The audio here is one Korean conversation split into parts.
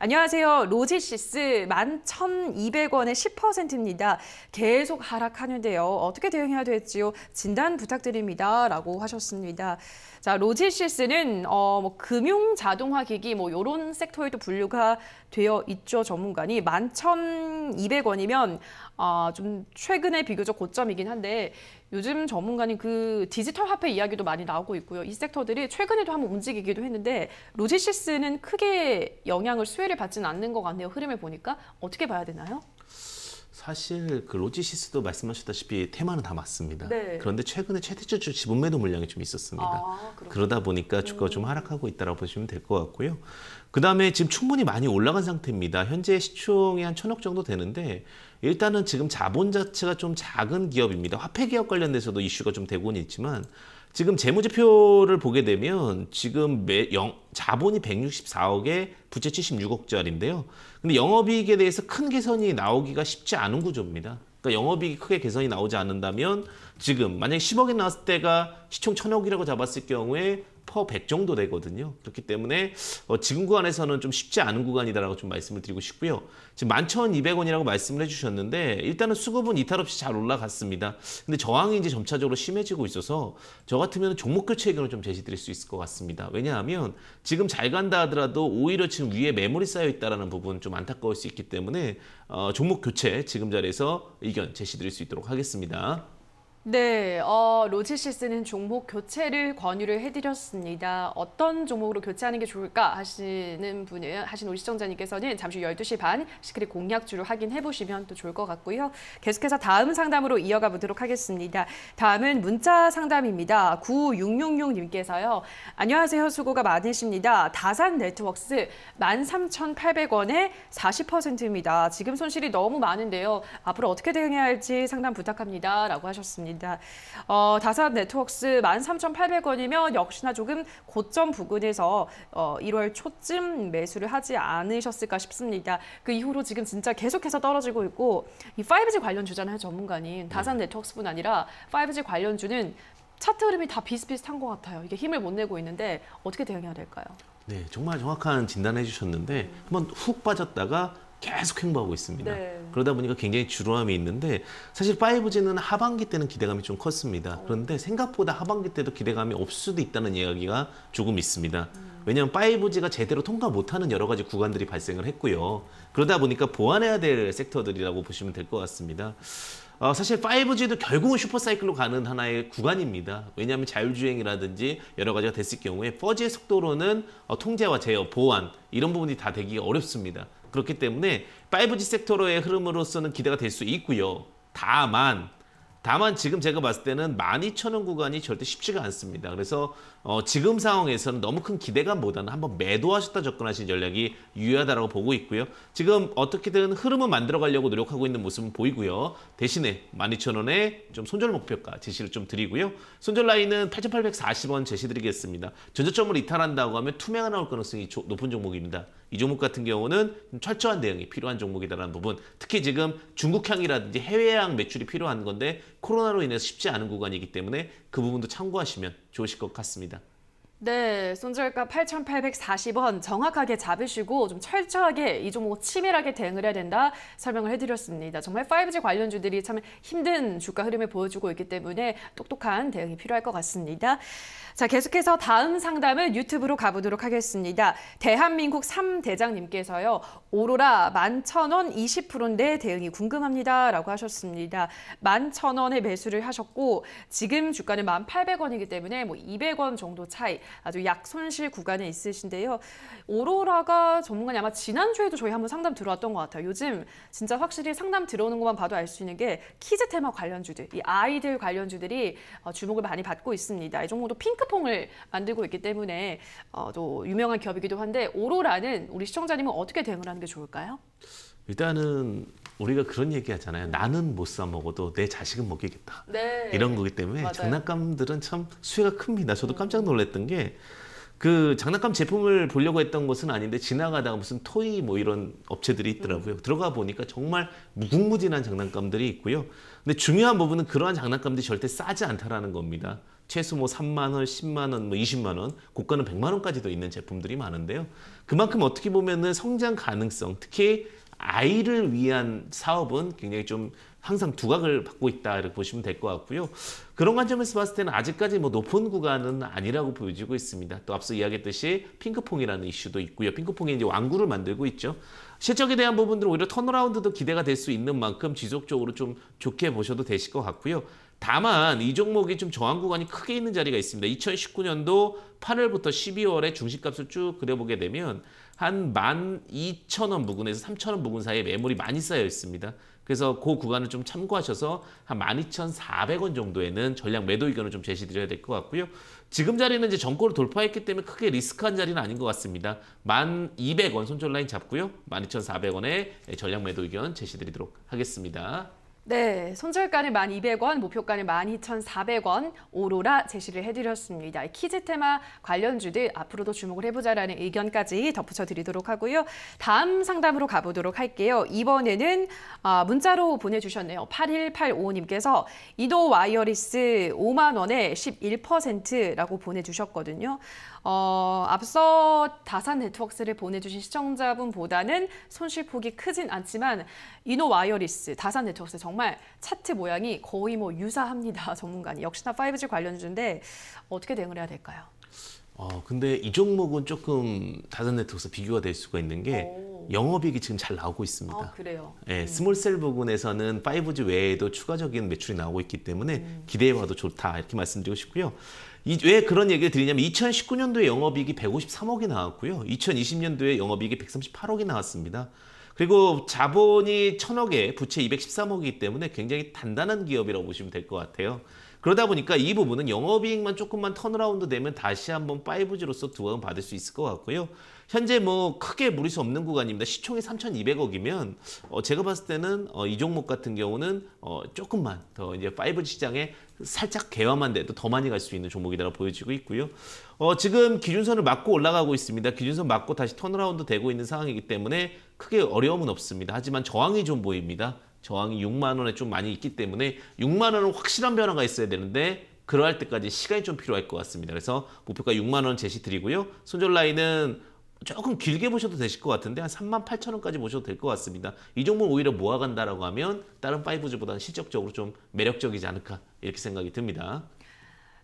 안녕하세요. 로지시스 11,200원에 10%입니다. 계속 하락하는데요. 어떻게 대응해야 될지요? 진단 부탁드립니다. 라고 하셨습니다. 자, 로지시스는 어, 뭐 금융 자동화 기기 뭐 요런 섹터에도 분류가 되어 있죠. 전문가님 11,200원이면 어, 좀 최근에 비교적 고점이긴 한데 요즘 전문가님 그 디지털 화폐 이야기도 많이 나오고 있고요. 이 섹터들이 최근에도 한번 움직이기도 했는데 로지시스는 크게 영향을 수혜를 받지는 않는 것 같네요. 흐름을 보니까 어떻게 봐야 되나요? 사실 그 로지시스도 말씀하셨다시피 테마는 다 맞습니다. 네. 그런데 최근에 최대주 지분 매도 물량이 좀 있었습니다. 아. 그러다 보니까 주가가 좀 하락하고 있다고 보시면 될 것 같고요. 그 다음에 지금 충분히 많이 올라간 상태입니다. 현재 시총이 한 천억 정도 되는데 일단은 지금 자본 자체가 좀 작은 기업입니다. 화폐 기업 관련돼서도 이슈가 좀 되고는 있지만 지금 재무제표를 보게 되면 지금 매, 영, 자본이 164억에 부채 76억짜리인데요. 근데 영업이익에 대해서 큰 개선이 나오기가 쉽지 않은 구조입니다. 그러니까 영업이익이 크게 개선이 나오지 않는다면 지금 만약에 10억이 나왔을 때가 시총 1000억이라고 잡았을 경우에 퍼100 정도 되거든요. 그렇기 때문에 어, 지금 구간에서는 좀 쉽지 않은 구간이다라고 좀 말씀을 드리고 싶고요. 지금 11,200원이라고 말씀을 해주셨는데 일단은 수급은 이탈 없이 잘 올라갔습니다. 근데 저항이 이제 점차적으로 심해지고 있어서 저 같으면 종목 교체 의견을 좀 제시드릴 수 있을 것 같습니다. 왜냐하면 지금 잘 간다 하더라도 오히려 지금 위에 매물이 쌓여 있다라는 부분 좀 안타까울 수 있기 때문에 어, 종목 교체 지금 자리에서 의견 제시드릴 수 있도록 하겠습니다. 네, 어, 로지시스는 종목 교체를 권유를 해드렸습니다. 어떤 종목으로 교체하는 게 좋을까 하시는 분은 하신 우리 시청자님께서는 잠시 후 12시 반 secret 공략주를 확인해 보시면 또 좋을 것 같고요. 계속해서 다음 상담으로 이어가 보도록 하겠습니다. 다음은 문자 상담입니다. 9666님께서요. 안녕하세요. 수고가 많으십니다. 다산 네트워크스 13,800원에 40%입니다. 지금 손실이 너무 많은데요. 앞으로 어떻게 대응해야 할지 상담 부탁합니다. 라고 하셨습니다. 어, 다산 네트워크스 13,800원이면 역시나 조금 고점 부근에서 어, 1월 초쯤 매수를 하지 않으셨을까 싶습니다. 그 이후로 지금 진짜 계속해서 떨어지고 있고 이 5G 관련 주잖아요. 전문가님. 다산 네트워크스뿐 아니라 5G 관련 주는 차트 흐름이 다 비슷비슷한 것 같아요. 이게 힘을 못 내고 있는데 어떻게 대응해야 될까요? 네, 정말 정확한 진단해 주셨는데 한번 훅 빠졌다가 계속 횡보하고 있습니다. 네. 그러다 보니까 굉장히 주로함이 있는데 사실 5G는 하반기 때는 기대감이 좀 컸습니다. 그런데 생각보다 하반기 때도 기대감이 없을 수도 있다는 이야기가 조금 있습니다. 왜냐하면 5G가 제대로 통과 못하는 여러 가지 구간들이 발생을 했고요. 그러다 보니까 보완해야 될 섹터들이라고 보시면 될 것 같습니다. 어, 사실 5G도 결국은 슈퍼사이클로 가는 하나의 구간입니다. 왜냐하면 자율주행이라든지 여러 가지가 됐을 경우에 4G의 속도로는 어, 통제와 제어, 보완 이런 부분이 다 되기가 어렵습니다. 그렇기 때문에 5G 섹터로의 흐름으로서는 기대가 될 수 있고요. 다만 다만 지금 제가 봤을 때는 12,000원 구간이 절대 쉽지가 않습니다. 그래서 어, 지금 상황에서는 너무 큰 기대감보다는 한번 매도하셨다 접근하신 전략이 유효하다고 보고 있고요. 지금 어떻게든 흐름을 만들어 가려고 노력하고 있는 모습은 보이고요. 대신에 12,000원에 좀 손절 목표가 제시를 좀 드리고요. 손절 라인은 8,840원 제시드리겠습니다. 전저점을 이탈한다고 하면 투매가 나올 가능성이 조- 높은 종목입니다. 이 종목 같은 경우는 좀 철저한 대응이 필요한 종목이다라는 부분 특히 지금 중국향이라든지 해외향 매출이 필요한 건데 코로나로 인해서 쉽지 않은 구간이기 때문에 그 부분도 참고하시면 좋으실 것 같습니다. 네, 손절가 8,840원 정확하게 잡으시고 좀 철저하게 이 종목 치밀하게 대응을 해야 된다 설명을 해드렸습니다. 정말 5G 관련주들이 참 힘든 주가 흐름을 보여주고 있기 때문에 똑똑한 대응이 필요할 것 같습니다. 자, 계속해서 다음 상담을 유튜브로 가보도록 하겠습니다. 대한민국 3대장님께서요. 오로라 11,000원 20%인데 대응이 궁금합니다. 라고 하셨습니다. 11,000원에 매수를 하셨고 지금 주가는 1,800원이기 때문에 뭐 200원 정도 차이 아주 약 손실 구간에 있으신데요. 오로라가 전문가님 아마 지난주에도 저희 한번 상담 들어왔던 것 같아요. 요즘 진짜 확실히 상담 들어오는 것만 봐도 알 수 있는 게 kids 테마 관련주들, 이 아이들 관련주들이 어, 주목을 많이 받고 있습니다. 이 종목도 핑크퐁을 만들고 있기 때문에 어, 또 유명한 기업이기도 한데 오로라는 우리 시청자님은 어떻게 대응을 하는 게 좋을까요? 일단은 우리가 그런 얘기 하잖아요. 나는 못 사 먹어도 내 자식은 먹이겠다. 네. 이런 거기 때문에 맞아요. 장난감들은 참 수혜가 큽니다. 저도 깜짝 놀랐던 게 그 장난감 제품을 보려고 했던 것은 아닌데 지나가다가 무슨 토이 뭐 이런 업체들이 있더라고요. 들어가 보니까 정말 무궁무진한 장난감들이 있고요. 근데 중요한 부분은 그러한 장난감들이 절대 싸지 않다라는 겁니다. 최소 뭐 3만 원, 10만 원, 뭐 20만 원, 고가는 100만 원까지도 있는 제품들이 많은데요. 그만큼 어떻게 보면은 성장 가능성, 특히 아이를 위한 사업은 굉장히 좀 항상 두각을 받고 있다 이렇게 보시면 될 것 같고요. 그런 관점에서 봤을 때는 아직까지 뭐 높은 구간은 아니라고 보여지고 있습니다. 또 앞서 이야기했듯이 핑크퐁이라는 이슈도 있고요. 핑크퐁이 이제 완구를 만들고 있죠. 실적에 대한 부분들은 오히려 턴어라운드도 기대가 될 수 있는 만큼 지속적으로 좀 좋게 보셔도 되실 것 같고요. 다만 이 종목이 좀 저항 구간이 크게 있는 자리가 있습니다. 2019년도 8월부터 12월에 중심값을 쭉 그려보게 되면 한 12,000원 부근에서 3,000원 부근 사이에 매물이 많이 쌓여 있습니다. 그래서 그 구간을 좀 참고하셔서 한 12,400원 정도에는 전량 매도 의견을 좀 제시드려야 될 것 같고요. 지금 자리는 이제 전고를 돌파했기 때문에 크게 리스크한 자리는 아닌 것 같습니다. 1,200원 손절 라인 잡고요. 12,400원에 전량 매도 의견 제시드리도록 하겠습니다. 네, 손절가는 1,200원, 목표가는 12,400원, 오로라 제시를 해드렸습니다. kids 테마 관련주들 앞으로도 주목을 해보자라는 의견까지 덧붙여 드리도록 하고요. 다음 상담으로 가보도록 할게요. 이번에는 아, 문자로 보내주셨네요. 8185님께서 이노 와이어리스 5만 원에 11%라고 보내주셨거든요. 어, 앞서 다산 네트웍스를 보내주신 시청자분보다는 손실폭이 크진 않지만 이노 와이어리스, 다산 네트웍스 정말 차트 모양이 거의 뭐 유사합니다. 전문가님. 역시나 5G 관련주인데 어떻게 대응을 해야 될까요? 어, 근데 이 종목은 조금 다산 네트워크에서 비교가 될 수가 있는 게 오. 영업이익이 지금 잘 나오고 있습니다. 아, 그래요. 예, 스몰셀 부분에서는 5G 외에도 추가적인 매출이 나오고 있기 때문에 기대해봐도 좋다 이렇게 말씀드리고 싶고요. 이, 왜 그런 얘기를 드리냐면 2019년도에 영업이익이 153억이 나왔고요. 2020년도에 영업이익이 138억이 나왔습니다. 그리고 자본이 1000억에 부채 213억이기 때문에 굉장히 단단한 기업이라고 보시면 될 것 같아요. 그러다 보니까 이 부분은 영업이익만 조금만 turnaround 되면 다시 한번 5G로서 두각은 받을 수 있을 것 같고요. 현재 뭐 크게 무리수 없는 구간입니다. 시총이 3,200억이면 어 제가 봤을 때는 어 이 종목 같은 경우는 어 조금만 더 이제 5G 시장에 살짝 개화만 돼도 더 많이 갈 수 있는 종목이라고 보여지고 있고요. 어 지금 기준선을 맞고 올라가고 있습니다. 기준선 맞고 다시 turnaround 되고 있는 상황이기 때문에 크게 어려움은 없습니다. 하지만 저항이 좀 보입니다. 저항이 6만 원에 좀 많이 있기 때문에 6만 원은 확실한 변화가 있어야 되는데 그러할 때까지 시간이 좀 필요할 것 같습니다. 그래서 목표가 6만 원 제시 드리고요. 손절 라인은 조금 길게 보셔도 되실 것 같은데 한 3만 8천 원까지 보셔도 될 것 같습니다. 이 종목은 오히려 모아간다라고 하면 다른 5G보다는 실적적으로 좀 매력적이지 않을까 이렇게 생각이 듭니다.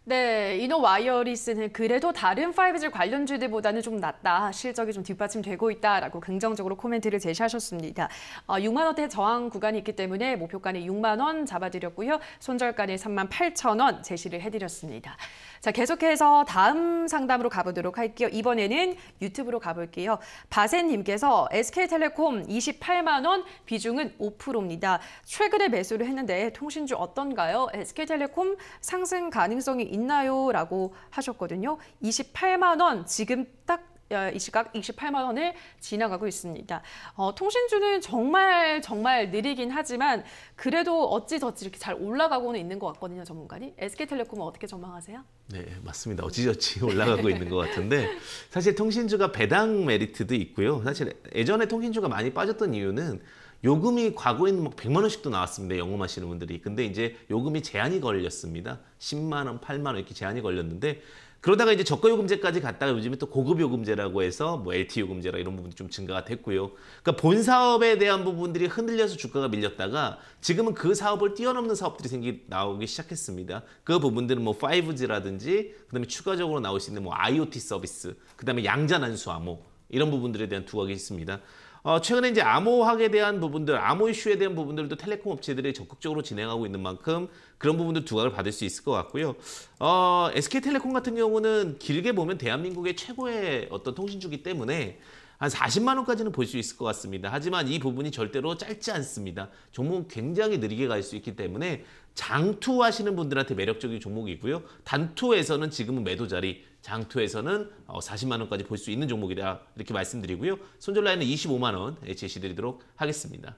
네, 이노 와이어리스는 그래도 다른 5G 관련주들보다는 좀 낫다. 실적이 좀 뒷받침되고 있다라고 긍정적으로 코멘트를 제시하셨습니다. 어, 6만 원대 저항 구간이 있기 때문에 목표가는 6만 원 잡아드렸고요. 손절가는 3만 8천 원 제시를 해드렸습니다. 자, 계속해서 다음 상담으로 가보도록 할게요. 이번에는 유튜브로 가볼게요. 바세님께서 SK텔레콤 28만 원, 비중은 5%입니다. 최근에 매수를 했는데 통신주 어떤가요? SK텔레콤 상승 가능성이 있나요? 라고 하셨거든요. 28만 원 지금 딱 이 시각 28만 원을 지나가고 있습니다. 어, 통신주는 정말 정말 느리긴 하지만 그래도 어찌저찌 이렇게 잘 올라가고는 있는 것 같거든요, 전문가님. SK텔레콤은 어떻게 전망하세요? 네, 맞습니다. 어찌저찌 올라가고 있는 것 같은데 사실 통신주가 배당 메리트도 있고요. 사실 예전에 통신주가 많이 빠졌던 이유는 요금이 과거에는 막 100만 원씩도 나왔습니다. 영업하시는 분들이. 근데 이제 요금이 제한이 걸렸습니다. 10만 원, 8만 원 이렇게 제한이 걸렸는데 그러다가 이제 저가 요금제까지 갔다가 요즘에 또 고급 요금제라고 해서 뭐 LT 요금제라 이런 부분이 좀 증가가 됐고요. 그러니까 본 사업에 대한 부분들이 흔들려서 주가가 밀렸다가 지금은 그 사업을 뛰어넘는 사업들이 생기 나오기 시작했습니다. 그 부분들은 뭐 5G라든지 그다음에 추가적으로 나올 수 있는 뭐 IoT 서비스, 그다음에 양자난수 암호 이런 부분들에 대한 두각이 있습니다. 어, 최근에 이제 암호학에 대한 부분들, 암호 이슈에 대한 부분들도 텔레콤 업체들이 적극적으로 진행하고 있는 만큼 그런 부분들 두각을 받을 수 있을 것 같고요. 어, SK텔레콤 같은 경우는 길게 보면 대한민국의 최고의 어떤 통신주기 때문에 한 40만 원까지는 볼 수 있을 것 같습니다. 하지만 이 부분이 절대로 짧지 않습니다. 종목은 굉장히 느리게 갈 수 있기 때문에 장투 하시는 분들한테 매력적인 종목이고요. 단투에서는 지금은 매도 자리, 장투에서는 40만 원까지 볼 수 있는 종목이다 이렇게 말씀드리고요. 손절 라인은 25만 원 제시드리도록 하겠습니다.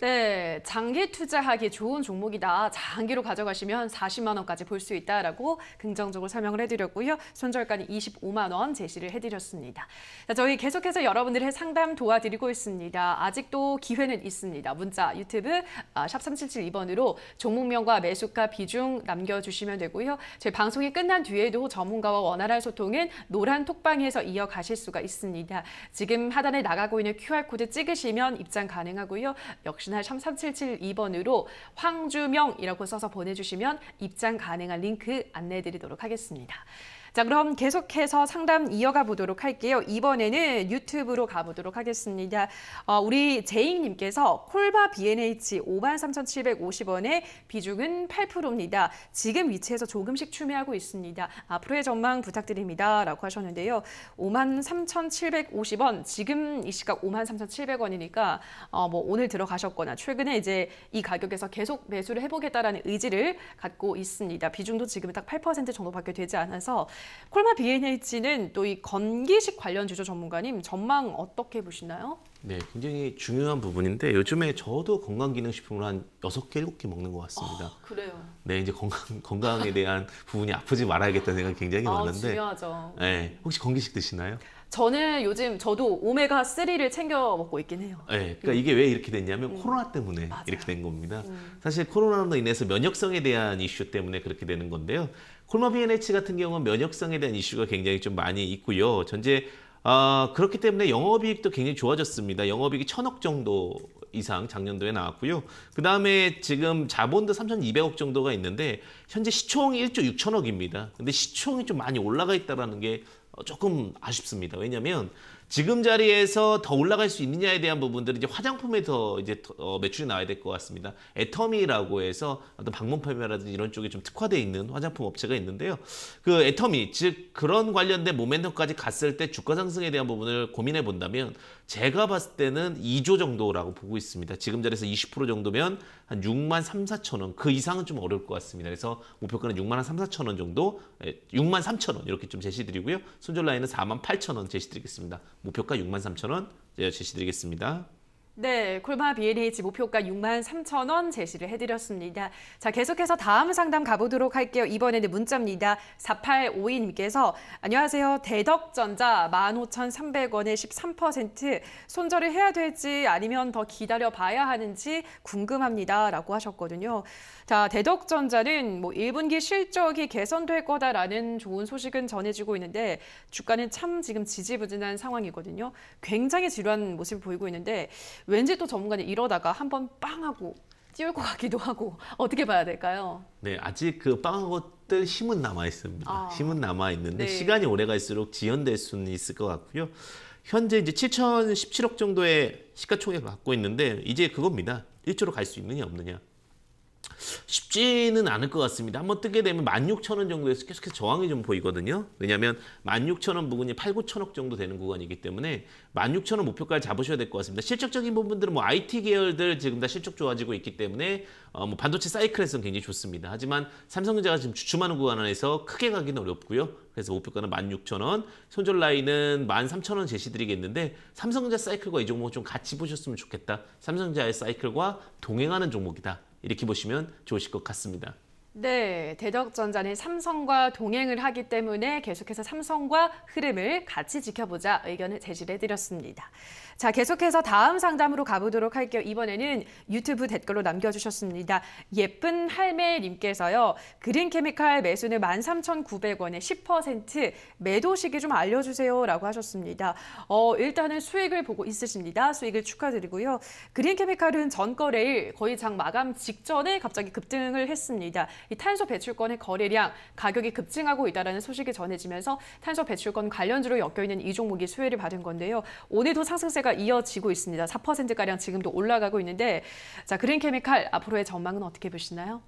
네, 장기 투자하기 좋은 종목이다. 장기로 가져가시면 40만 원까지 볼 수 있다라고 긍정적으로 설명을 해드렸고요. 손절가는 25만 원 제시를 해드렸습니다. 자, 저희 계속해서 여러분들의 상담 도와드리고 있습니다. 아직도 기회는 있습니다. 문자, 유튜브 아, 샵 3772번으로 종목명과 매수가 비중 남겨주시면 되고요. 저희 방송이 끝난 뒤에도 전문가와 원활한 소통은 노란 톡방에서 이어가실 수가 있습니다. 지금 하단에 나가고 있는 QR코드 찍으시면 입장 가능하고요. 역시 역시나 3377 2번으로 황주명이라고 써서 보내주시면 입장 가능한 링크 안내드리도록 하겠습니다. 자, 그럼 계속해서 상담 이어가 보도록 할게요. 이번에는 유튜브로 가보도록 하겠습니다. 어, 우리 제잉님께서 콜바 BNH 53,750원의 비중은 8%입니다. 지금 위치에서 조금씩 추매하고 있습니다. 앞으로의 전망 부탁드립니다. 라고 하셨는데요. 53,750원, 지금 이 시각 53,700원이니까 어, 뭐 오늘 들어가셨거나 최근에 이제 이 가격에서 계속 매수를 해보겠다라는 의지를 갖고 있습니다. 비중도 지금 딱 8% 정도밖에 되지 않아서 콜마 BNH는 또 이 건기식 관련 주조 전문가님 전망 어떻게 보시나요? 네, 굉장히 중요한 부분인데 요즘에 저도 건강기능식품을 한 여섯 개 일곱 개 먹는 것 같습니다. 아, 그래요? 네, 이제 건강, 건강에 대한 부분이 아프지 말아야겠다는 생각이 굉장히 아, 많은데 중요하죠. 네, 혹시 건기식 드시나요? 저는 요즘 저도 오메가 3를 챙겨 먹고 있긴 해요. 네, 그러니까 이게 왜 이렇게 됐냐면 음. 코로나 때문에 맞아요. 이렇게 된 겁니다. 음. 사실 코로나로 인해서 면역성에 대한 이슈 때문에 그렇게 되는 건데요. 콜마 BNH 같은 경우는 면역성에 대한 이슈가 굉장히 좀 많이 있고요. 전제 아, 그렇기 때문에 영업이익도 굉장히 좋아졌습니다. 영업이익이 천억 정도 이상 작년도에 나왔고요. 그 다음에 지금 자본도 3,200억 정도가 있는데 현재 시총이 1조 6천억입니다. 근데 시총이 좀 많이 올라가 있다라는 게 조금 아쉽습니다. 왜냐하면 지금 자리에서 더 올라갈 수 있느냐에 대한 부분들은 이제 화장품에 더 이제 더, 어, 매출이 나와야 될 것 같습니다. 애터미라고 해서 어떤 방문 판매라든지 이런 쪽에 좀 특화되어 있는 화장품 업체가 있는데요. 그 애터미 즉 그런 관련된 모멘텀까지 갔을 때 주가 상승에 대한 부분을 고민해 본다면 제가 봤을 때는 2조 정도라고 보고 있습니다. 지금 자리에서 20% 정도면 한 6만 3, 4천 원. 그 이상은 좀 어려울 것 같습니다. 그래서 목표가는 6만 3, 4천 원 정도, 6만 3천 원 이렇게 좀 제시드리고요. 손절 라인은 4만 8천 원 제시드리겠습니다. 목표가 6만 3천 원 제시드리겠습니다. 네, 콜마 BNH 목표가 6만 3천 원 제시를 해드렸습니다. 자, 계속해서 다음 상담 가보도록 할게요. 이번에는 문자입니다. 4852님께서 안녕하세요. 대덕전자 15,300원에 13% 손절을 해야 될지 아니면 더 기다려 봐야 하는지 궁금합니다. 라고 하셨거든요. 자, 대덕전자는 뭐 1분기 실적이 개선될 거다라는 좋은 소식은 전해지고 있는데 주가는 참 지금 지지부진한 상황이거든요. 굉장히 지루한 모습을 보이고 있는데 왠지 또 전문가는 이러다가 한번 빵 하고 띄울 것 같기도 하고 어떻게 봐야 될까요? 네, 아직 그 빵하고 뜰 힘은 남아 있습니다. 아. 힘은 남아 있는데 네. 시간이 오래 갈수록 지연될 수는 있을 것 같고요. 현재 이제 7,017억 정도의 시가총액을 갖고 있는데 이제 그겁니다. 1조로 갈 수 있느냐 없느냐. 쉽지는 않을 것 같습니다. 한번 뜨게 되면 16,000원 정도에서 계속해서 저항이 좀 보이거든요. 왜냐하면 16,000원 부근이 8, 9천억 정도 되는 구간이기 때문에 16,000원 목표가를 잡으셔야 될 것 같습니다. 실적적인 부분들은 뭐 IT 계열들 지금 다 실적 좋아지고 있기 때문에 어, 뭐 반도체 사이클에서는 굉장히 좋습니다. 하지만 삼성전자가 지금 주춤하는 구간 안에서 크게 가기는 어렵고요. 그래서 목표가는 16,000원, 손절 라인은 13,000원 제시드리겠는데 삼성전자 사이클과 이 종목 좀 같이 보셨으면 좋겠다. 삼성전자의 사이클과 동행하는 종목이다. 이렇게 보시면 좋으실 것 같습니다. 네, 대덕전자는 삼성과 동행을 하기 때문에 계속해서 삼성과 흐름을 같이 지켜보자 의견을 제시를 해드렸습니다. 자, 계속해서 다음 상담으로 가보도록 할게요. 이번에는 유튜브 댓글로 남겨주셨습니다. 예쁜 할매님께서요. 그린케미칼 매수는 13,900원에 10% 매도 시기 좀 알려주세요. 라고 하셨습니다. 어, 일단은 수익을 보고 있으십니다. 수익을 축하드리고요. 그린케미칼은 전 거래일 거의 장 마감 직전에 갑자기 급등을 했습니다. 이 탄소 배출권의 거래량, 가격이 급증하고 있다는 소식이 전해지면서 탄소 배출권 관련주로 엮여있는 이 종목이 수혜를 받은 건데요. 오늘도 상승세가 이어지고 있습니다. 4%가량 지금도 올라가고 있는데 자 그린케미칼 앞으로의 전망은 어떻게 보시나요?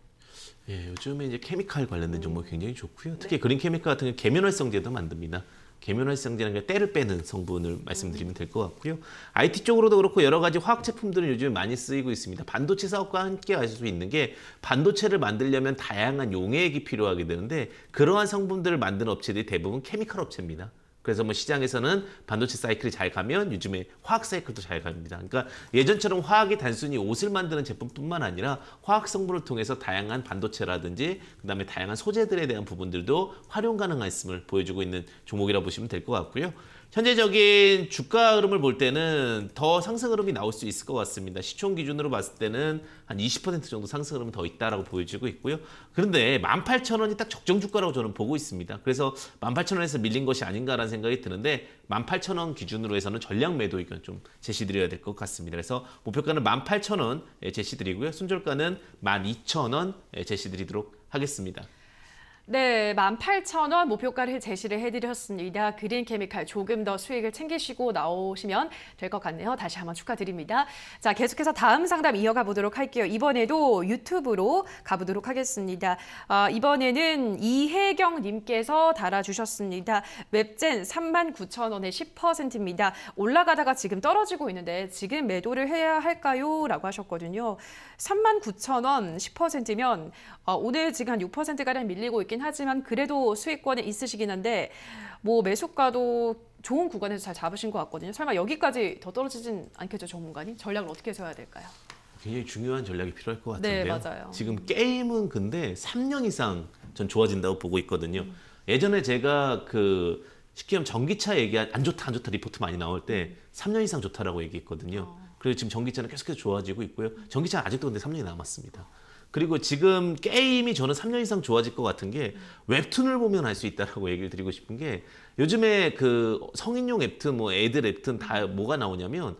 예, 요즘에 이제 케미칼 관련된 종목 이 굉장히 좋고요. 특히 그린 케미칼 같은 경우 계면활성제도 만듭니다. 계면활성제는 그냥 때를 빼는 성분을 말씀드리면 될 것 같고요. IT 쪽으로도 그렇고 여러 가지 화학 제품들은 요즘 많이 쓰이고 있습니다. 반도체 사업과 함께 할 수 있는 게 반도체를 만들려면 다양한 용액이 필요하게 되는데 그러한 성분들을 만드는 업체들이 대부분 케미칼 업체입니다. 그래서 뭐 시장에서는 반도체 사이클이 잘 가면 요즘에 화학 사이클도 잘 갑니다. 그러니까 예전처럼 화학이 단순히 옷을 만드는 제품뿐만 아니라 화학 성분을 통해서 다양한 반도체라든지 그다음에 다양한 소재들에 대한 부분들도 활용 가능했음을 보여주고 있는 종목이라 고 보시면 될 것 같고요. 현재적인 주가 흐름을 볼 때는 더 상승 흐름이 나올 수 있을 것 같습니다. 시총 기준으로 봤을 때는 한 20% 정도 상승 흐름은 더 있다라고 보여지고 있고요. 그런데 18,000원이 딱 적정 주가라고 저는 보고 있습니다. 그래서 18,000원에서 밀린 것이 아닌가라는 생각이 드는데 18,000원 기준으로 해서는 전량 매도 의견 좀 제시드려야 될 것 같습니다. 그래서 목표가는 18,000원 제시드리고요. 순절가는 12,000원 제시드리도록 하겠습니다. 네, 18,000원 목표가를 제시를 해드렸습니다. 그린 케미칼 조금 더 수익을 챙기시고 나오시면 될 것 같네요. 다시 한번 축하드립니다. 자, 계속해서 다음 상담 이어가 보도록 할게요. 이번에도 유튜브로 가보도록 하겠습니다. 아, 이번에는 이혜경 님께서 달아주셨습니다. 웹젠 39,000원에 10%입니다. 올라가다가 지금 떨어지고 있는데 지금 매도를 해야 할까요? 라고 하셨거든요. 39,000원 10%면 어, 오늘 지금 한 6%가량 밀리고 있긴 하지만 그래도 수익권에 있으시긴 한데 뭐 매수가도 좋은 구간에서 잘 잡으신 것 같거든요. 설마 여기까지 더 떨어지진 않겠죠, 전문가님? 전략을 어떻게 세워야 될까요? 굉장히 중요한 전략이 필요할 것 네, 같은데요. 맞아요. 지금 게임은 근데 3년 이상 전 좋아진다고 보고 있거든요. 예전에 제가 그 쉽게 하면 전기차 얘기한 안 좋다 안 좋다 리포트 많이 나올 때 3년 이상 좋다라고 얘기했거든요. 그리고 지금 전기차는 계속해서 좋아지고 있고요. 전기차는 아직도 근데 3년이 남았습니다. 그리고 지금 게임이 저는 3년 이상 좋아질 것 같은 게 웹툰을 보면 알 수 있다라고 얘기를 드리고 싶은 게 요즘에 그 성인용 웹툰 뭐 애들 웹툰 다 뭐가 나오냐면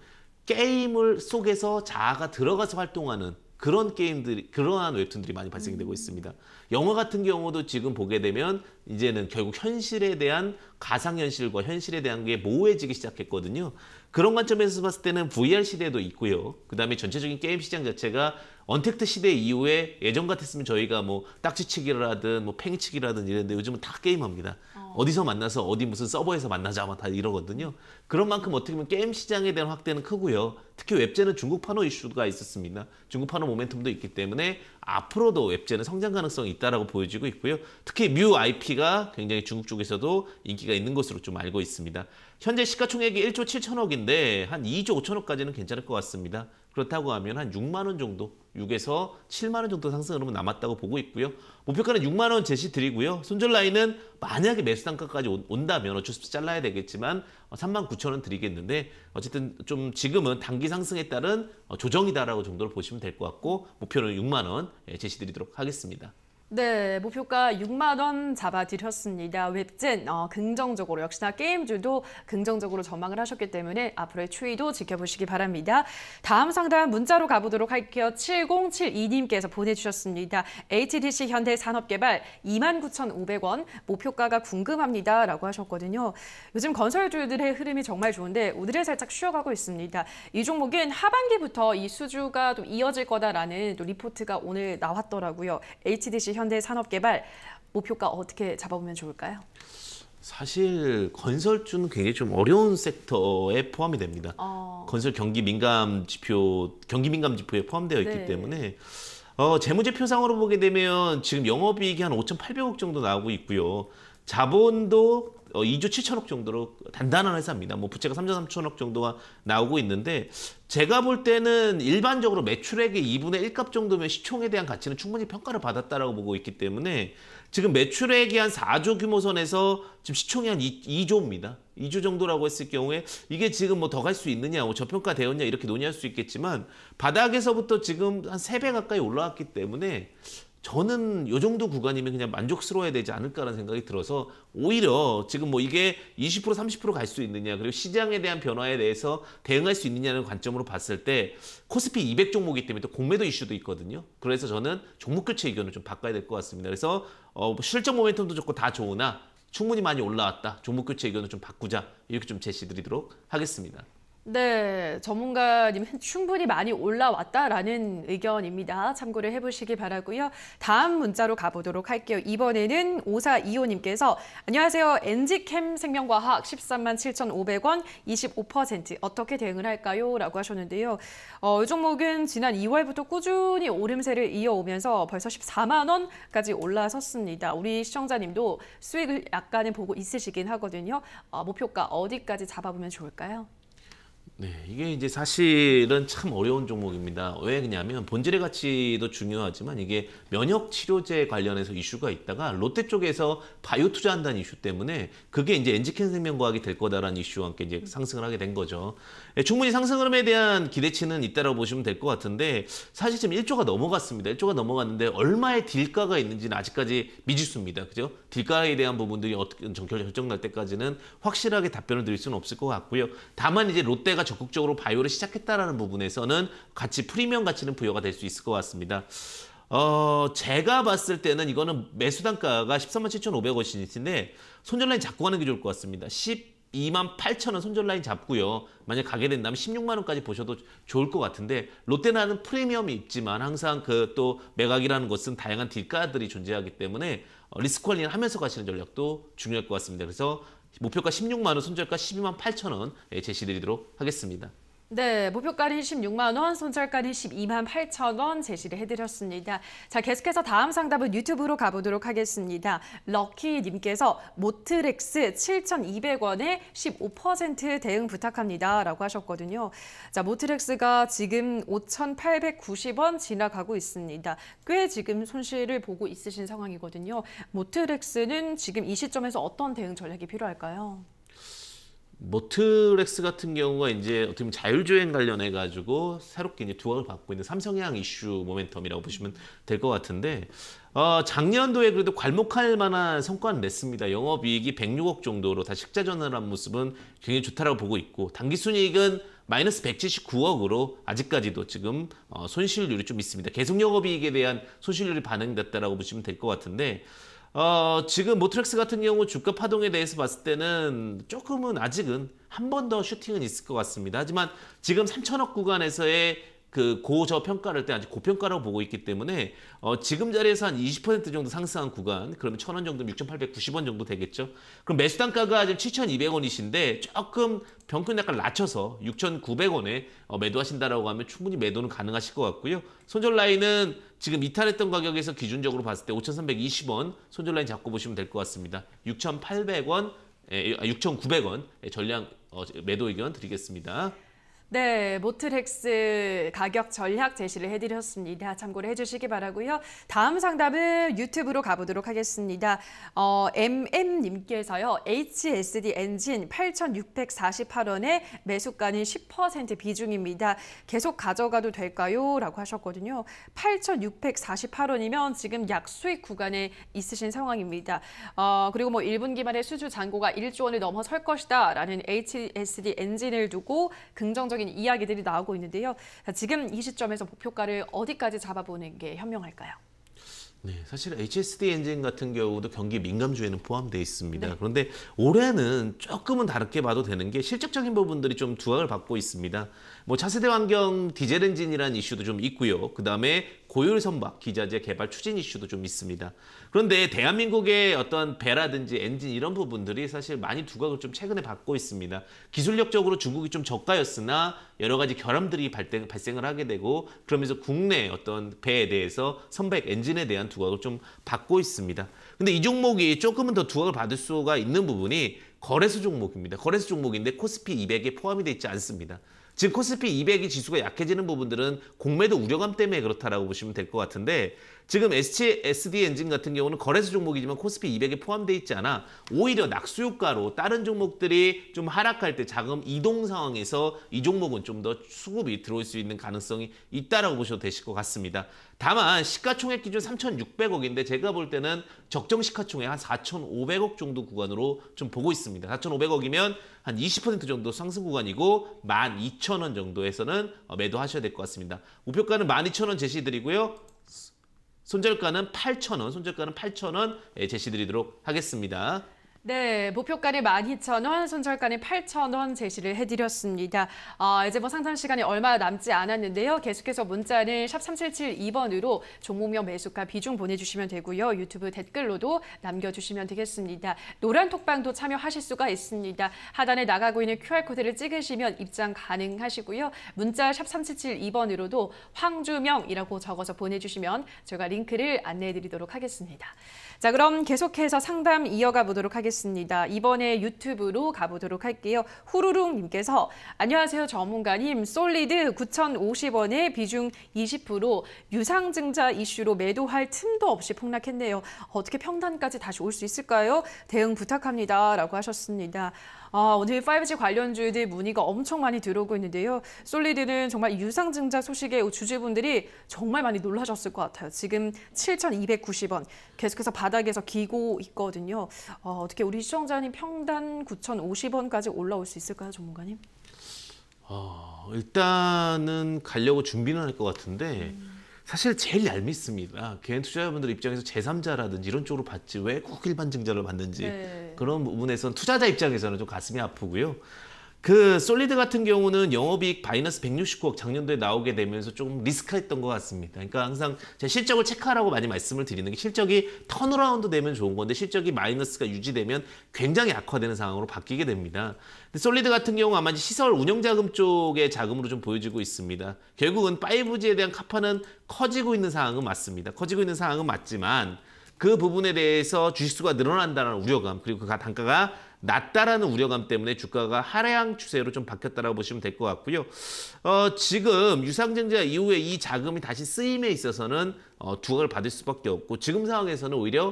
게임을 속에서 자아가 들어가서 활동하는 그런 게임들이 그러한 웹툰들이 많이 발생되고 있습니다. 영화 같은 경우도 지금 보게 되면 이제는 결국 현실에 대한 가상현실과 현실에 대한 게 모호해지기 시작했거든요. 그런 관점에서 봤을 때는 VR 시대도 있고요. 그 다음에 전체적인 게임 시장 자체가 언택트 시대 이후에 예전 같았으면 저희가 뭐 딱지치기를 하든 뭐 팽이치기를 하든 이랬는데 요즘은 다 게임합니다. 어디서 만나서 어디 무슨 서버에서 만나자 다 이러거든요. 그런 만큼 어떻게 보면 게임 시장에 대한 확대는 크고요. 특히 웹젠은 중국 판호 이슈가 있었습니다. 중국 판호 모멘텀도 있기 때문에 앞으로도 웹젠은 성장 가능성이 있다라고 보여지고 있고요. 특히 뮤 IP가 굉장히 중국 쪽에서도 인기가 있는 것으로 좀 알고 있습니다. 현재 시가총액이 1조 7천억인데 한 2조 5천억까지는 괜찮을 것 같습니다. 그렇다고 하면 한 6만 원 정도, 6에서 7만 원 정도 상승 흐름은 남았다고 보고 있고요. 목표가는 6만 원 제시 드리고요. 손절 라인은 만약에 매수 단가까지 온다면 어쩔 수 없이 잘라야 되겠지만 3만 어, 9천 원 드리겠는데 어쨌든 좀 지금은 단기 상승에 따른 어, 조정이다라고 정도로 보시면 될 것 같고 목표는 6만 원 예, 제시 드리도록 하겠습니다. 네, 목표가 6만 원 잡아드렸습니다. 웹진 어, 긍정적으로 역시나 게임주도 긍정적으로 전망을 하셨기 때문에 앞으로의 추이도 지켜보시기 바랍니다. 다음 상담 문자로 가보도록 할게요. 7072님께서 보내주셨습니다. HDC 현대산업개발 29,500원 목표가가 궁금합니다. 라고 하셨거든요. 요즘 건설주들의 흐름이 정말 좋은데 오늘은 살짝 쉬어가고 있습니다. 이 종목은 하반기부터 이 수주가 좀 이어질 거다라는 또 리포트가 오늘 나왔더라고요. HDC 현대 산업개발 목표가 어떻게 잡아보면 좋을까요? 사실 건설주는 굉장히 좀 어려운 섹터에 포함이 됩니다. 어... 건설 경기 민감 지표, 경기 민감 지표에 포함되어 있기 네. 때문에 어, 재무제표상으로 보게 되면 지금 영업이익이 한 5,800억 정도 나오고 있고요. 자본도 어, 2조 7천억 정도로 단단한 회사입니다. 뭐 부채가 3조 3천억 정도가 나오고 있는데 제가 볼 때는 일반적으로 매출액의 2분의 1값 정도면 시총에 대한 가치는 충분히 평가를 받았다라고 보고 있기 때문에 지금 매출액이 한 4조 규모 선에서 지금 시총이 한 2, 조입니다 2조 정도라고 했을 경우에 이게 지금 뭐 더 갈 수 있느냐, 뭐 저평가 되었냐 이렇게 논의할 수 있겠지만 바닥에서부터 지금 한 3배 가까이 올라왔기 때문에 저는 요 정도 구간이면 그냥 만족스러워야 되지 않을까라는 생각이 들어서 오히려 지금 뭐 이게 20% 30%갈 수 있느냐 그리고 시장에 대한 변화에 대해서 대응할 수 있느냐는 관점으로 봤을 때 코스피 200 종목이기 때문에 또 공매도 이슈도 있거든요. 그래서 저는 종목 교체 의견을 좀 바꿔야 될 것 같습니다. 그래서 어, 뭐 실적 모멘텀도 좋고 다 좋으나 충분히 많이 올라왔다. 종목 교체 의견을 좀 바꾸자. 이렇게 좀 제시드리도록 하겠습니다. 네, 전문가님은 충분히 많이 올라왔다라는 의견입니다. 참고를 해보시기 바라고요. 다음 문자로 가보도록 할게요. 이번에는 5425님께서 안녕하세요. 엔지캠 생명과학 13만 7,500원 25% 어떻게 대응을 할까요? 라고 하셨는데요. 어, 이 종목은 지난 2월부터 꾸준히 오름세를 이어오면서 벌써 14만 원까지 올라섰습니다. 우리 시청자님도 수익을 약간은 보고 있으시긴 하거든요. 어, 목표가 어디까지 잡아보면 좋을까요? 네, 이게 이제 사실은 참 어려운 종목입니다. 왜 그냐면 본질의 가치도 중요하지만 이게 면역 치료제 관련해서 이슈가 있다가 롯데 쪽에서 바이오 투자한다는 이슈 때문에 그게 이제 엔지켄 생명과학이 될 거다라는 이슈와 함께 이제 상승을 하게 된 거죠. 예, 충분히 상승 흐름에 대한 기대치는 있다라고 보시면 될 것 같은데 사실 지금 1조가 넘어갔습니다. 1조가 넘어갔는데 얼마의 딜가가 있는지는 아직까지 미지수입니다. 그죠? 딜가에 대한 부분들이 어떻게 결정 날 때까지는 확실하게 답변을 드릴 수는 없을 것 같고요. 다만 이제 롯데가 적극적으로 바이오를 시작했다라는 부분에서는 같이 프리미엄 가치는 부여가 될 수 있을 것 같습니다. 어, 제가 봤을 때는 이거는 매수 단가가 13만 7,500원인데 손절 라인 잡고 가는 게 좋을 것 같습니다. 12만 8천 원 손절 라인 잡고요. 만약 가게 된다면 16만 원까지 보셔도 좋을 것 같은데 롯데라는 프리미엄이 있지만 항상 그 또 매각이라는 것은 다양한 딜가들이 존재하기 때문에 어, 리스크 관리를 하면서 가시는 전략도 중요할 것 같습니다. 그래서 목표가 16만 원, 손절가 12만 8천 원 예, 제시드리도록 하겠습니다. 네, 목표가는 16만 원, 손절가는 12만 8천 원 제시를 해드렸습니다. 자, 계속해서 다음 상담은 유튜브로 가보도록 하겠습니다. 럭키님께서 모트렉스 7,200원에 15% 대응 부탁합니다. 라고 하셨거든요. 자, 모트렉스가 지금 5,890원 지나가고 있습니다. 꽤 지금 손실을 보고 있으신 상황이거든요. 모트렉스는 지금 이 시점에서 어떤 대응 전략이 필요할까요? 모트렉스 같은 경우가 이제 어떻게 보면 자율주행 관련해 가지고 새롭게 이제 두각을 받고 있는 삼성해양 이슈 모멘텀이라고 보시면 될 것 같은데 어, 작년도에 그래도 괄목할 만한 성과는 냈습니다. 영업이익이 106억 정도로 다시 흑자 전환한 모습은 굉장히 좋다라고 보고 있고 당기순이익은 마이너스 179억으로 아직까지도 지금 어, 손실률이 좀 있습니다. 계속 영업이익에 대한 손실률이 반영됐다라고 보시면 될 것 같은데 어, 지금 모트렉스 같은 경우 주가 파동에 대해서 봤을 때는 조금은 아직은 한 번 더 슈팅은 있을 것 같습니다. 하지만 지금 3천억 구간에서의 그 고저 평가를 때 아직 고평가라고 보고 있기 때문에 어, 지금 자리에서 한 20% 정도 상승한 구간 그러면 1,000원 정도 6,890원 정도 되겠죠. 그럼 매수 단가가 지금 7,200원이신데 조금 병균 약간 낮춰서 6,900원에 어, 매도하신다라고 하면 충분히 매도는 가능하실 것 같고요. 손절 라인은 지금 이탈했던 가격에서 기준적으로 봤을 때 5,320원 손절 라인 잡고 보시면 될 것 같습니다. 6,800원, 6,900원 전량 어, 매도 의견 드리겠습니다. 네, 모트렉스 가격 전략 제시를 해드렸습니다. 참고를 해주시기 바라고요. 다음 상담은 유튜브로 가보도록 하겠습니다. 어, MM님께서요. HSD 엔진 8,648원에 매수가는 10% 비중입니다. 계속 가져가도 될까요? 라고 하셨거든요. 8,648원이면 지금 약 수익 구간에 있으신 상황입니다. 어, 그리고 뭐 1분기 말의 수주 잔고가 1조 원을 넘어설 것이다 라는 HSD 엔진을 두고 긍정적 긍정적인 이야기들이 나오고 있는데요. 지금 이 시점에서 목표가를 어디까지 잡아보는 게 현명할까요? 네, 사실 HSD 엔진 같은 경우도 경기 민감주에는 포함되어 있습니다. 네. 그런데 올해는 조금은 다르게 봐도 되는 게 실적적인 부분들이 좀 두각을 받고 있습니다. 뭐 차세대 환경 디젤 엔진이라는 이슈도 좀 있고요. 그 다음에 고효율 선박 기자재 개발 추진 이슈도 좀 있습니다. 그런데 대한민국의 어떤 배라든지 엔진 이런 부분들이 사실 많이 두각을 좀 최근에 받고 있습니다. 기술력적으로 중국이 좀 저가였으나 여러 가지 결함들이 발생, 발생을 하게 되고 그러면서 국내 어떤 배에 대해서 선박 엔진에 대한 두각을 좀 받고 있습니다. 근데 이 종목이 조금은 더 두각을 받을 수가 있는 부분이 거래소 종목입니다. 거래소 종목인데 코스피 200에 포함이 되어 있지 않습니다. 즉 코스피 200이 지수가 약해지는 부분들은 공매도 우려감 때문에 그렇다라고 보시면 될 것 같은데 지금 SD 엔진 같은 경우는 거래소 종목이지만 코스피 200에 포함되어 있지 않아 오히려 낙수 효과로 다른 종목들이 좀 하락할 때 자금 이동 상황에서 이 종목은 좀 더 수급이 들어올 수 있는 가능성이 있다라고 보셔도 되실 것 같습니다. 다만 시가총액 기준 3,600억인데 제가 볼 때는 적정 시가총액 한 4,500억 정도 구간으로 좀 보고 있습니다. 4,500억이면 한 20% 정도 상승 구간이고 12,000원 정도에서는 매도하셔야 될 것 같습니다. 목표가는 12,000원 제시드리고요. 손절가는 8,000원, 손절가는 8,000원 제시드리도록 하겠습니다. 네, 목표가는 12,000원, 손절가는 8,000원 제시를 해드렸습니다. 아, 이제 뭐 상담 시간이 얼마 남지 않았는데요. 계속해서 문자는 샵 3772번으로 종목명 매수가 비중 보내주시면 되고요. 유튜브 댓글로도 남겨주시면 되겠습니다. 노란 톡방도 참여하실 수가 있습니다. 하단에 나가고 있는 QR코드를 찍으시면 입장 가능하시고요. 문자 샵 3772번으로도 황주명이라고 적어서 보내주시면 저희가 링크를 안내해드리도록 하겠습니다. 자, 그럼 계속해서 상담 이어가 보도록 하겠습니다. 이번에 유튜브로 가보도록 할게요. 후루룩님께서 안녕하세요 전문가님. 솔리드 9,050원에 비중 20% 유상증자 이슈로 매도할 틈도 없이 폭락했네요. 어떻게 평단까지 다시 올 수 있을까요? 대응 부탁합니다. 라고 하셨습니다. 아, 오늘 5G 관련주들 문의가 엄청 많이 들어오고 있는데요. 솔리드는 정말 유상증자 소식에 주주분들이 정말 많이 놀라셨을 것 같아요. 지금 7,290원 계속해서 바닥에서 기고 있거든요. 어, 어떻게 우리 시청자님 평단 9,050원까지 올라올 수 있을까요, 전문가님? 어, 일단은 가려고 준비는 할 것 같은데 음. 사실 제일 얄밉습니다. 개인 투자자분들 입장에서 제3자라든지 이런 쪽으로 받지 왜 꼭 일반 증자를 받는지 네. 그런 부분에서는 투자자 입장에서는 좀 가슴이 아프고요. 그 쏠리드 같은 경우는 영업이익 마이너스 169억 작년도에 나오게 되면서 조금 리스크했던 것 같습니다. 그러니까 항상 제 실적을 체크하라고 많이 말씀을 드리는 게 실적이 turnaround 되면 좋은 건데 실적이 마이너스가 유지되면 굉장히 악화되는 상황으로 바뀌게 됩니다. 근데 솔리드 같은 경우 아마 시설 운영자금 쪽의 자금으로 좀 보여지고 있습니다. 결국은 5G에 대한 카파는 커지고 있는 상황은 맞습니다. 커지고 있는 상황은 맞지만 그 부분에 대해서 주식수가 늘어난다는 우려감 그리고 그 단가가 낮다라는 우려감 때문에 주가가 하향 추세로 좀 바뀌었다라고 보시면 될 것 같고요. 어, 지금 유상증자 이후에 이 자금이 다시 쓰임에 있어서는 어, 두각을 받을 수밖에 없고 지금 상황에서는 오히려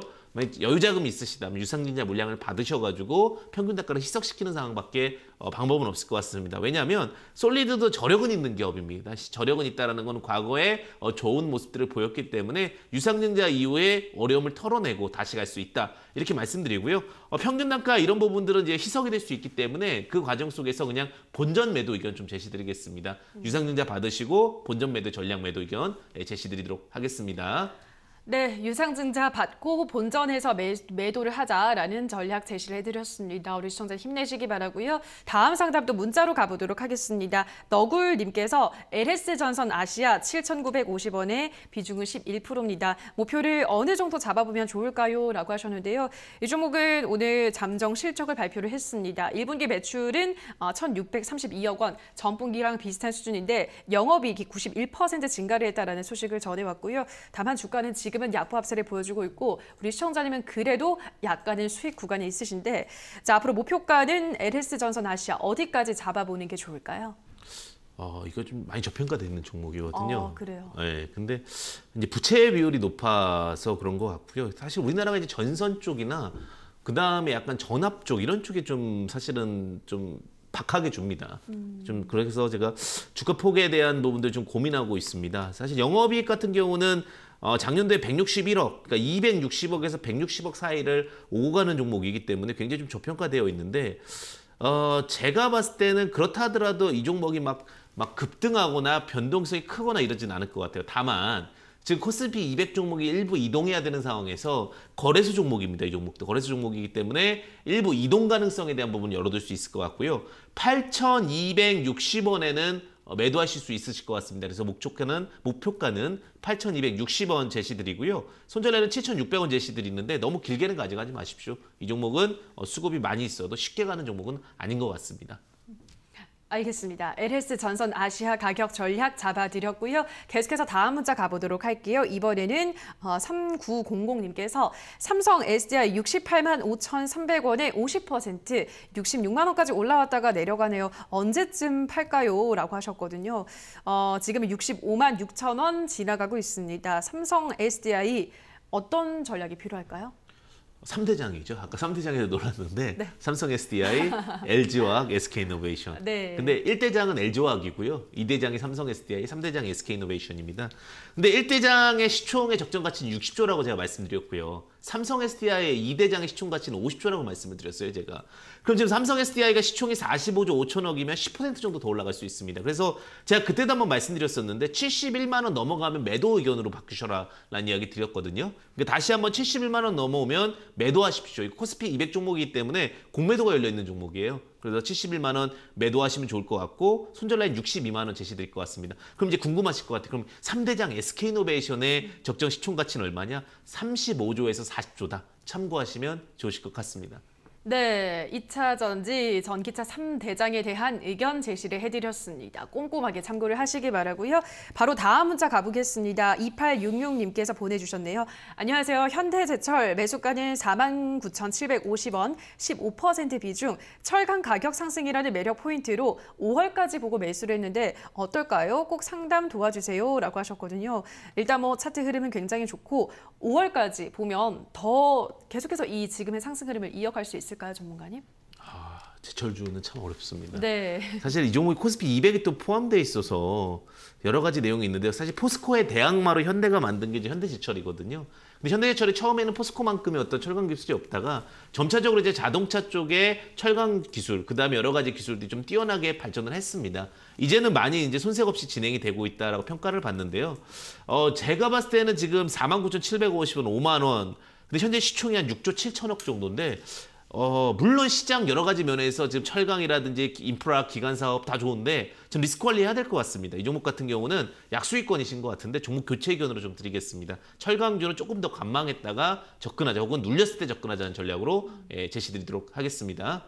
여유 자금이 있으시다면 유상증자 물량을 받으셔가지고 평균 단가를 희석시키는 상황밖에 어, 방법은 없을 것 같습니다. 왜냐하면 솔리드도 저력은 있는 기업입니다. 저력은 있다라는 것은 과거에 어, 좋은 모습들을 보였기 때문에 유상증자 이후에 어려움을 털어내고 다시 갈 수 있다 이렇게 말씀드리고요. 어, 평균 단가 이런 부분들은 이제 희석이 될 수 있기 때문에 그 과정 속에서 그냥 본전 매도 의견 좀 제시드리겠습니다. 음. 유상증자 받으시고 본전 매도 전략 매도 의견 네, 제시드리도록 하겠습니다. 네, 유상증자 받고 본전에서 매, 매도를 하자라는 전략 제시를 해드렸습니다. 우리 시청자 힘내시기 바라고요. 다음 상담도 문자로 가보도록 하겠습니다. 너굴님께서 LS전선 아시아 7,950원에 비중은 11%입니다. 목표를 어느 정도 잡아보면 좋을까요? 라고 하셨는데요. 이 종목은 오늘 잠정 실적을 발표를 했습니다. 1분기 매출은 1,632억 어, 원, 전분기랑 비슷한 수준인데 영업이익이 91% 증가를 했다는 소식을 전해왔고요. 다만 주가는 지금 지금은 약보 합세를 보여주고 있고 우리 시청자님은 그래도 약간의 수익 구간이 있으신데 자 앞으로 목표가는 LS 전선 아시아 어디까지 잡아보는 게 좋을까요? 어, 이거 좀 많이 저평가되어 있는 종목이거든요. 어, 그래요. 네, 근데 이제 부채 비율이 높아서 그런 것 같고요. 사실 우리나라가 이제 전선 쪽이나 그 다음에 약간 전압 쪽 이런 쪽에 좀 사실은 좀 박하게 줍니다. 음. 좀 그래서 제가 주가 폭에 대한 부분들 좀 고민하고 있습니다. 사실 영업이익 같은 경우는 어, 작년도에 161억, 그러니까 260억에서 160억 사이를 오고 가는 종목이기 때문에 굉장히 좀 저평가되어 있는데 어, 제가 봤을 때는 그렇다 하더라도 이 종목이 막, 막 급등하거나 변동성이 크거나 이러진 않을 것 같아요. 다만 지금 코스피 200 종목이 일부 이동해야 되는 상황에서 거래소 종목입니다. 이 종목도 거래소 종목이기 때문에 일부 이동 가능성에 대한 부분 열어둘 수 있을 것 같고요. 8,260원에는 어, 매도하실 수 있으실 것 같습니다. 그래서 목표가는 목표가는 8,260원 제시드리고요. 손절에는 7,600원 제시드리는데 너무 길게는 가져가지 마십시오. 이 종목은 어, 수급이 많이 있어도 쉽게 가는 종목은 아닌 것 같습니다. 알겠습니다. LS 전선 아시아 가격 전략 잡아드렸고요. 계속해서 다음 문자 가보도록 할게요. 이번에는 3900님께서 어, 삼성 SDI 68만 5,300원에 50% 66만 원까지 올라왔다가 내려가네요. 언제쯤 팔까요? 라고 하셨거든요. 어, 지금 65만 6천 원 지나가고 있습니다. 삼성 SDI 어떤 전략이 필요할까요? 3대장이죠. 아까 3대장에서 놀았는데 네. 삼성 SDI, LG화학, SK이노베이션. 네. 근데 1대장은 LG화학이고요. 2대장이 삼성 SDI, 3대장이 SK이노베이션입니다. 근데 1대장의 시총의 적정 가치는 60조라고 제가 말씀드렸고요. 삼성 SDI의 2대장의 시총 가치는 50조라고 말씀을 드렸어요, 제가. 그럼 지금 삼성 SDI가 시총이 45조 5천억이면 10% 정도 더 올라갈 수 있습니다. 그래서 제가 그때도 한번 말씀드렸었는데 71만 원 넘어가면 매도 의견으로 바꾸셔라 라는 이야기 드렸거든요. 그러니까 다시 한번 71만 원 넘어오면 매도하십시오. 이 코스피 200 종목이기 때문에 공매도가 열려 있는 종목이에요. 그래서 71만 원 매도하시면 좋을 것 같고 손절 라인 62만 원 제시드릴 것 같습니다. 그럼 이제 궁금하실 것 같아요. 그럼 3대장 SK이노베이션의 적정 시총 가치는 얼마냐? 35조에서 40조다. 참고하시면 좋으실 것 같습니다. 네, 2차 전지 전기차 3대장에 대한 의견 제시를 해드렸습니다. 꼼꼼하게 참고를 하시기 바라고요. 바로 다음 문자 가보겠습니다. 2866님께서 보내주셨네요. 안녕하세요. 현대제철 매수가는 49,750원, 15% 비중, 철강 가격 상승이라는 매력 포인트로 5월까지 보고 매수를 했는데 어떨까요? 꼭 상담 도와주세요. 라고 하셨거든요. 일단 뭐 차트 흐름은 굉장히 좋고 5월까지 보면 더 계속해서 이 지금의 상승 흐름을 이어갈 수 있을까요, 전문가님? 아, 제철주는 참 어렵습니다. 네. 사실 이 종목이 코스피 200이 또 포함되어 있어서 여러 가지 내용이 있는데요. 사실 포스코의 대항마로 현대가 만든 게 이제 현대제철이거든요. 근데 현대제철이 처음에는 포스코만큼의 어떤 철강 기술이 없다가 점차적으로 이제 자동차 쪽에 철강 기술, 그 다음에 여러 가지 기술들이 좀 뛰어나게 발전을 했습니다. 이제는 많이 이제 손색 없이 진행이 되고 있다라고 평가를 받는데요. 어, 제가 봤을 때는 지금 49,750원, 5만 원. 근데 현재 시총이 한 6조 7천억 정도인데 어, 물론 시장 여러 가지 면에서 지금 철강이라든지 인프라 기간 사업 다 좋은데 좀 리스크 관리해야 될 것 같습니다. 이 종목 같은 경우는 약수익권이신 것 같은데 종목 교체 의견으로 좀 드리겠습니다. 철강주는 조금 더 관망했다가 접근하자 혹은 눌렸을 때 접근하자는 전략으로 예, 제시드리도록 하겠습니다.